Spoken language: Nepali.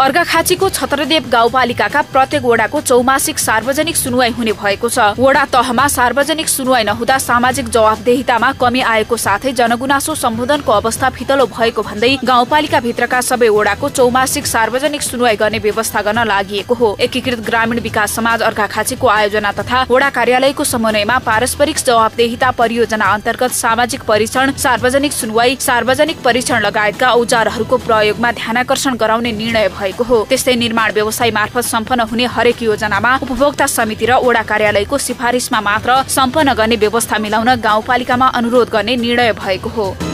अर्घाखाँचीको छत्रदेव गाउँपालिकाका प्रत्येक वडाको चौमासिक सार्वजनिक सुनवाई हुने भएको छ। वडा तहमा सार्वजनिक सुनवाई नहुँदा सामाजिक जवाबदेहितामा कमी आएको साथै जनगुनासो सम्बोधनको अवस्था फितलो भएको भन्दै गाउँपालिका भित्रका सबै वडाको चौमासिक सार्वजनिक सुनवाई गर्ने व्यवस्था गर्न लागि हो। एकीकृत ग्रामीण विकास समाज अर्घाखाँचीको आयोजना तथा वडा कार्यालयको समन्वयमा पारस्परिक जवाबदेहिता परियोजना अन्तर्गत सामाजिक परीक्षण सार्वजनिक सुनवाई सार्वजनिक परीक्षण लगायतका औजारहरूको प्रयोगमा ध्यानकर्षण गराउने निर्णय भएको हो। त्यस्तै निर्माण व्यवसाय मार्फत सम्पन्न हुने हरेक योजनामा उपभोक्ता समिति र वडा कार्यालयको सिफारिसमा मात्र सम्पन्न गर्ने व्यवस्था मिलाउन गाउँपालिकामा अनुरोध गर्ने निर्णय भएको हो।